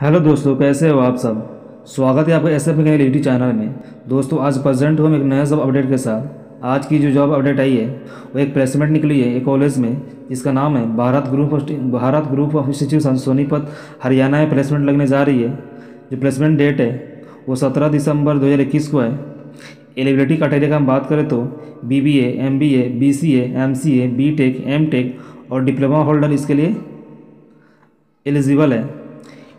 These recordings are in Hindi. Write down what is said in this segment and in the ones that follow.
हेलो दोस्तों, कैसे हो आप सब? स्वागत है आपका एस एफ़ यूट्यूब चैनल में। दोस्तों, आज प्रेजेंट हम एक नया जॉब अपडेट के साथ। आज की जो जॉब अपडेट आई है, वो एक प्लेसमेंट निकली है एक कॉलेज में, जिसका नाम है Bharat group of Bharat group of institute Sonipat Haryana में प्लेसमेंट लगने जा रही है। जो प्लेसमेंट डेट है, वो सत्रह दिसंबर दो हज़ार इक्कीस को है। एलिबिलिटी क्राइटेरिया का हम बात करें तो B B A M B A B C A M C A B tech M tech और डिप्लोमा होल्डर इसके लिए एलिजिबल है।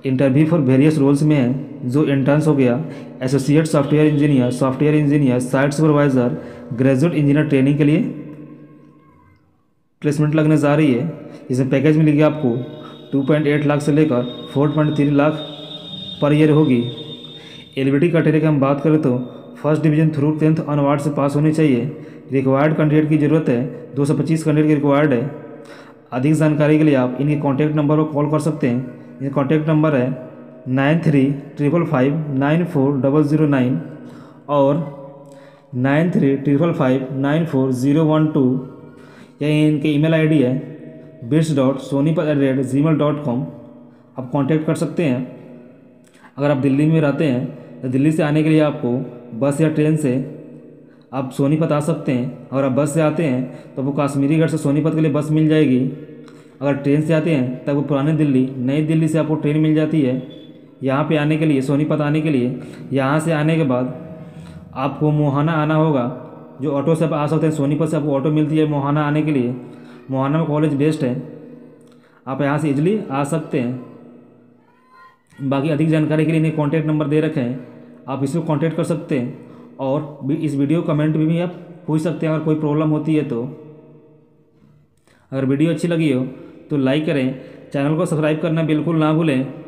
इंटरव्यू फॉर वेरियस रोल्स में है, जो इंटर्न्स हो गया associate software engineer software engineer site supervisor graduate engineer training के लिए प्लेसमेंट लगने जा रही है। इसमें पैकेज मिलेगी आपको 2.8 लाख से लेकर 4.3 लाख पर ईयर होगी। एलिबिलिटी क्राइटेरिया की हम बात करें तो first division through tenth onward से पास होनी चाहिए। रिक्वायर्ड कैंडिडेट की ज़रूरत है 225 कैंडिडेट की रिक्वायर्ड है। अधिक जानकारी के लिए आप इनके कॉन्टैक्ट नंबर पर कॉल कर सकते हैं। ये कॉन्टैक्ट नंबर है nine three triple five nine four double zero nine और nine three triple five nine four zero one two या इनके ईमेल आईडी है bits dot Sonipat at rate gmail dot com आप कांटेक्ट कर सकते हैं। अगर आप दिल्ली में रहते हैं तो दिल्ली से आने के लिए आपको बस या ट्रेन से आप सोनीपत आ सकते हैं अगर आप बस से आते हैं तो वो काश्मीरी गढ़ से सोनीपत के लिए बस मिल जाएगी। अगर ट्रेन से आते हैं, तब वो पुरानी दिल्ली, नई दिल्ली से आपको ट्रेन मिल जाती है। यहाँ पे आने के लिए, सोनीपत आने के लिए, यहाँ से आने के बाद आपको मोहाना आना होगा। जो ऑटो से आप आ सकते हैं, सोनीपत से आपको ऑटो मिलती है मोहाना आने के लिए। मोहाना में कॉलेज बेस्ट है। आप यहाँ से इजली आ सकते हैं। बाकी अधिक जानकारी के लिए इन्हें कॉन्टैक्ट नंबर दे रखे हैं। आप इसको कॉन्टैक्ट कर सकते हैं। और इस वीडियो कमेंट भी, भी आप पूछ सकते हैं अगर कोई प्रॉब्लम होती है तो। अगर वीडियो अच्छी लगी हो तो लाइक करें चैनल को सब्सक्राइब करना बिल्कुल ना भूलें।